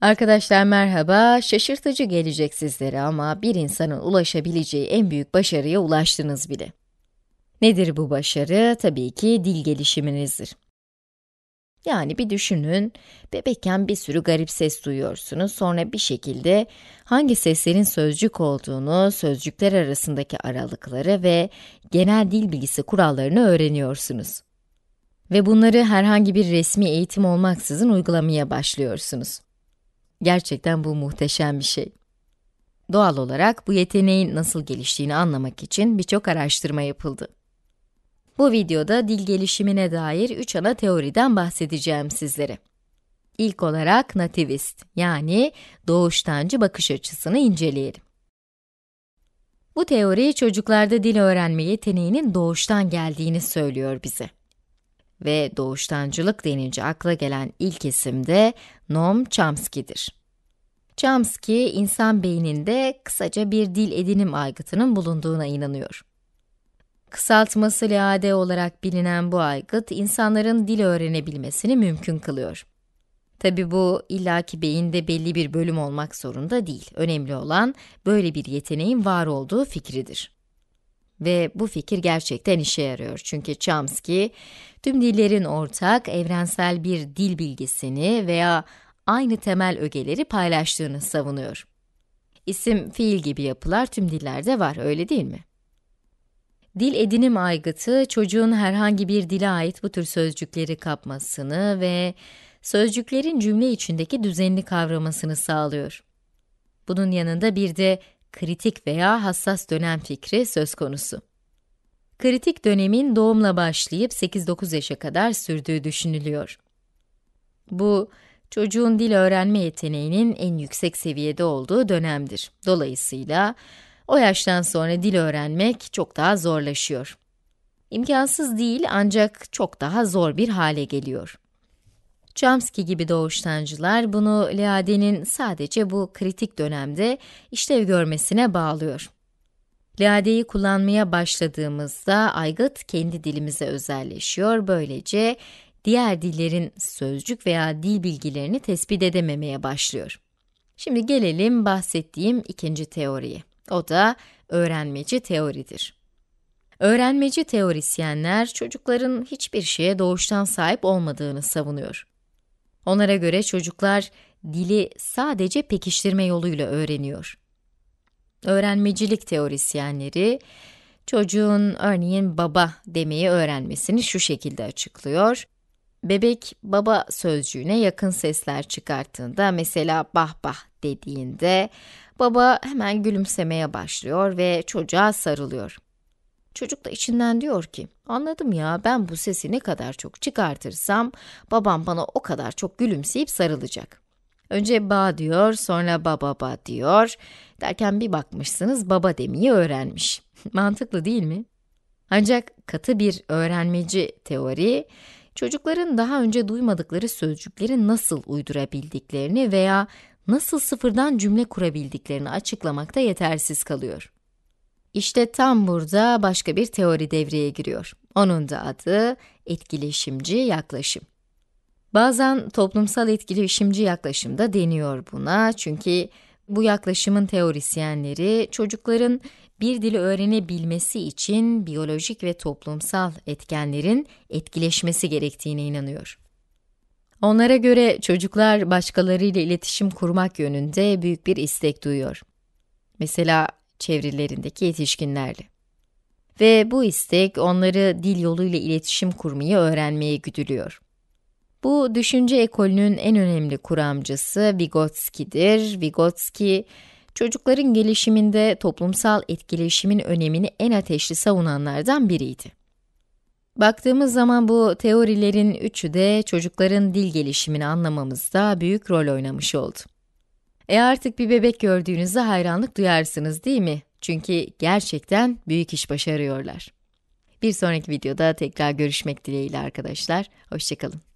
Arkadaşlar merhaba, şaşırtıcı gelecek sizlere ama bir insanın ulaşabileceği en büyük başarıya ulaştınız bile. Nedir bu başarı? Tabii ki dil gelişiminizdir. Yani bir düşünün, bebekken bir sürü garip ses duyuyorsunuz, sonra bir şekilde hangi seslerin sözcük olduğunu, sözcükler arasındaki aralıkları ve genel dil bilgisi kurallarını öğreniyorsunuz. Ve bunları herhangi bir resmi eğitim olmaksızın uygulamaya başlıyorsunuz. Gerçekten bu muhteşem bir şey. Doğal olarak bu yeteneğin nasıl geliştiğini anlamak için birçok araştırma yapıldı. Bu videoda dil gelişimine dair üç ana teoriden bahsedeceğim sizlere. İlk olarak nativist, yani doğuştancı bakış açısını inceleyelim. Bu teori çocuklarda dil öğrenme yeteneğinin doğuştan geldiğini söylüyor bize. Ve doğuştancılık denince akla gelen ilk isim de Noam Chomsky'dir. Chomsky, insan beyninde kısaca bir dil edinim aygıtının bulunduğuna inanıyor. Kısaltması LAD olarak bilinen bu aygıt, insanların dil öğrenebilmesini mümkün kılıyor. Tabi bu, illaki beyinde belli bir bölüm olmak zorunda değil. Önemli olan, böyle bir yeteneğin var olduğu fikridir. Ve bu fikir gerçekten işe yarıyor. Çünkü Chomsky, tüm dillerin ortak, evrensel bir dil bilgisini veya aynı temel ögeleri paylaştığını savunuyor. İsim, fiil gibi yapılar tüm dillerde var, öyle değil mi? Dil edinim aygıtı, çocuğun herhangi bir dile ait bu tür sözcükleri kapmasını ve sözcüklerin cümle içindeki düzenini kavramasını sağlıyor. Bunun yanında bir de kritik veya hassas dönem fikri söz konusu. Kritik dönemin doğumla başlayıp 8-9 yaşa kadar sürdüğü düşünülüyor. Bu, çocuğun dil öğrenme yeteneğinin en yüksek seviyede olduğu dönemdir. Dolayısıyla, o yaştan sonra dil öğrenmek çok daha zorlaşıyor. İmkansız değil ancak çok daha zor bir hale geliyor. Chomsky gibi doğuştancılar bunu Leade'nin sadece bu kritik dönemde işlev görmesine bağlıyor. Leade'yi kullanmaya başladığımızda aygıt kendi dilimize özelleşiyor, böylece diğer dillerin sözcük veya dil bilgilerini tespit edememeye başlıyor. Şimdi gelelim bahsettiğim ikinci teoriye. O da öğrenmeci teoridir. Öğrenmeci teorisyenler çocukların hiçbir şeye doğuştan sahip olmadığını savunuyor. Onlara göre çocuklar dili sadece pekiştirme yoluyla öğreniyor. Öğrenmecilik teorisyenleri çocuğun örneğin baba demeyi öğrenmesini şu şekilde açıklıyor. Bebek baba sözcüğüne yakın sesler çıkarttığında mesela bah bah dediğinde baba hemen gülümsemeye başlıyor ve çocuğa sarılıyor. Çocuk da içinden diyor ki, anladım ya ben bu sesi ne kadar çok çıkartırsam babam bana o kadar çok gülümseyip sarılacak. Önce ba diyor, sonra baba ba diyor. Derken bir bakmışsınız baba demeyi öğrenmiş. Mantıklı değil mi? Ancak katı bir öğrenmeci teori, çocukların daha önce duymadıkları sözcükleri nasıl uydurabildiklerini veya nasıl sıfırdan cümle kurabildiklerini açıklamakta yetersiz kalıyor. İşte tam burada başka bir teori devreye giriyor. Onun da adı etkileşimci yaklaşım. Bazen toplumsal etkileşimci yaklaşım da deniyor buna çünkü bu yaklaşımın teorisyenleri çocukların bir dili öğrenebilmesi için biyolojik ve toplumsal etkenlerin etkileşmesi gerektiğine inanıyor. Onlara göre çocuklar başkalarıyla iletişim kurmak yönünde büyük bir istek duyuyor. Mesela çevrelerindeki yetişkinlerle. Ve bu istek onları dil yoluyla iletişim kurmayı öğrenmeye güdülüyor. Bu düşünce ekolünün en önemli kuramcısı Vygotsky'dir. Vygotsky, çocukların gelişiminde toplumsal etkileşimin önemini en ateşli savunanlardan biriydi. Baktığımız zaman bu teorilerin üçü de çocukların dil gelişimini anlamamızda büyük rol oynamış oldu. E artık bir bebek gördüğünüzde hayranlık duyarsınız değil mi? Çünkü gerçekten büyük iş başarıyorlar. Bir sonraki videoda tekrar görüşmek dileğiyle arkadaşlar. Hoşçakalın.